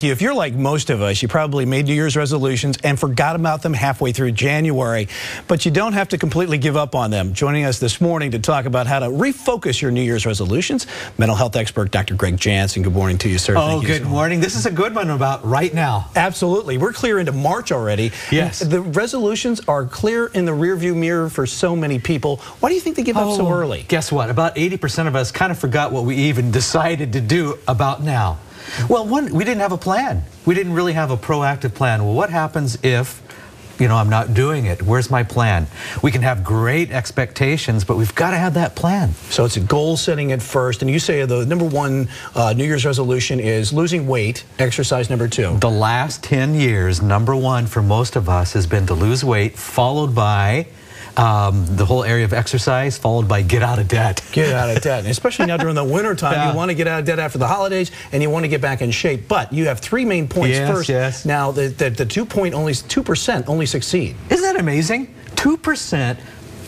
If you're like most of us, you probably made New Year's resolutions and forgot about them halfway through January. But you don't have to completely give up on them. Joining us this morning to talk about how to refocus your New Year's resolutions, mental health expert Dr. Greg Jantz. Good morning to you, sir. Oh, good so morning. This is a good one about right now. Absolutely. We're clear into March already. Yes. The resolutions are clear in the rearview mirror for so many people. Why do you think they give oh, up so oh, early? Guess what? About 80% of us kind of forgot what we even decided to do about now. Well, one, we didn't have a plan. We didn't really have a proactive plan. Well, what happens if you know, I'm not doing it. Where's my plan? We can have great expectations, but we've got to have that plan. So it's a goal setting at first. And you say the number one uh, New Year's resolution is losing weight, exercise number two. The last 10 years, number one for most of us has been to lose weight, followed by um, the whole area of exercise, followed by get out of debt. Get out of debt. Especially now during the winter time, yeah. you want to get out of debt after the holidays and you want to get back in shape. But you have three main points yes, first. Yes. Now, the, the, the two point only 2% only succeed. Isn't that amazing? 2%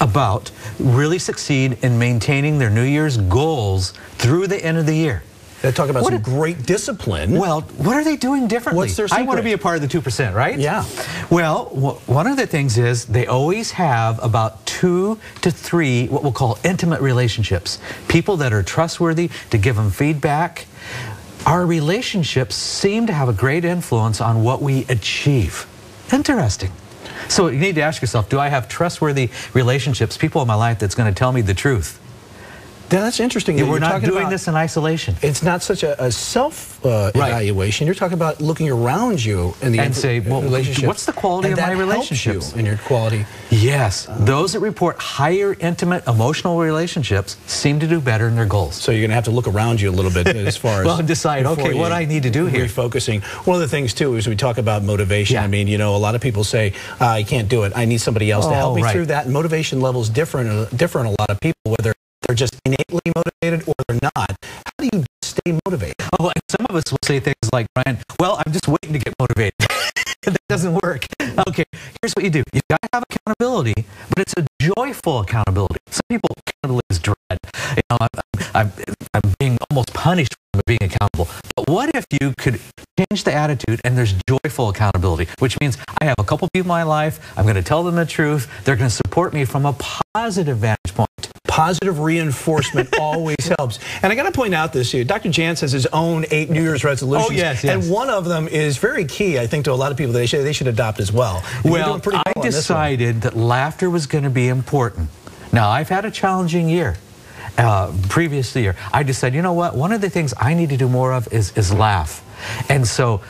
about really succeed in maintaining their New Year's goals through the end of the year. They talk about what some a, great discipline. Well, what are they doing differently? What's their secret? I want to be a part of the 2%, right? Yeah. Well, one of the things is they always have about two to three what we'll call intimate relationships. People that are trustworthy to give them feedback. Our relationships seem to have a great influence on what we achieve. Interesting. So you need to ask yourself, do I have trustworthy relationships, people in my life that's going to tell me the truth? That's interesting. Yeah, we're not doing about, this in isolation. It's not such a, a self uh, right. evaluation. You're talking about looking around you in the and say, well, relationship. What's the quality and of my relationships? helps you in your quality. Yes, uh, those that report higher, intimate, emotional relationships seem to do better in their goals. So you're going to have to look around you a little bit as far as well, decide okay what I need to do here. Refocusing. One of the things too is we talk about motivation. Yeah. I mean, you know, a lot of people say uh, I can't do it. I need somebody else oh, to help me right. through that. And motivation levels different. Uh, different. A lot of people whether they're just innately motivated or they're not. How do you stay motivated? Oh, and some of us will say things like, Brian, well, I'm just waiting to get motivated. that doesn't work. Okay, here's what you do. You gotta have accountability, but it's a joyful accountability. Some people accountability is dread. You know, I'm, I'm, I'm being almost punished for being accountable. But what if you could change the attitude and there's joyful accountability, which means I have a couple people in my life, I'm going to tell them the truth, they're going to support me from a positive vantage positive reinforcement always helps. And I got to point out this here. Dr. Jantz has his own eight New Year's resolutions. Oh, yes, yes. And one of them is very key, I think, to a lot of people that they should, they should adopt as well. And well, well I decided that laughter was going to be important. Now, I've had a challenging year. Uh, previous year, I just said, you know what? One of the things I need to do more of is, is laugh. And so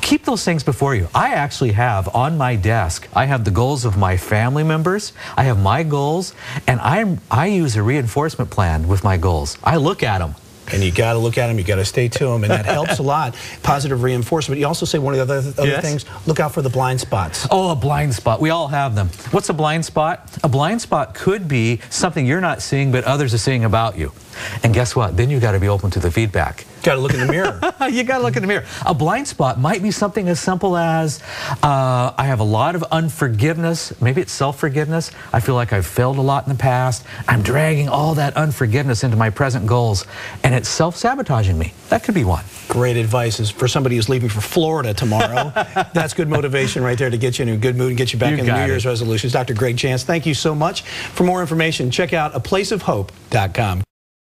keep those things before you. I actually have on my desk, I have the goals of my family members, I have my goals, and I'm, I use a reinforcement plan with my goals. I look at them. And you got to look at them, you got to stay to them, and that helps a lot. Positive reinforcement. You also say one of the other, other yes. things, look out for the blind spots. Oh, a blind spot. We all have them. What's a blind spot? A blind spot could be something you're not seeing, but others are seeing about you. And guess what? Then you got to be open to the feedback. Got to look in the mirror. you got to look in the mirror. A blind spot might be something as simple as uh, I have a lot of unforgiveness. Maybe it's self forgiveness. I feel like I've failed a lot in the past. I'm dragging all that unforgiveness into my present goals, and it's self sabotaging me. That could be one. Great advice is for somebody who's leaving for Florida tomorrow. That's good motivation right there to get you in a good mood and get you back you in the New it. Year's resolutions. Dr. Greg Jantz, thank you so much. For more information, check out aplaceofhope.com.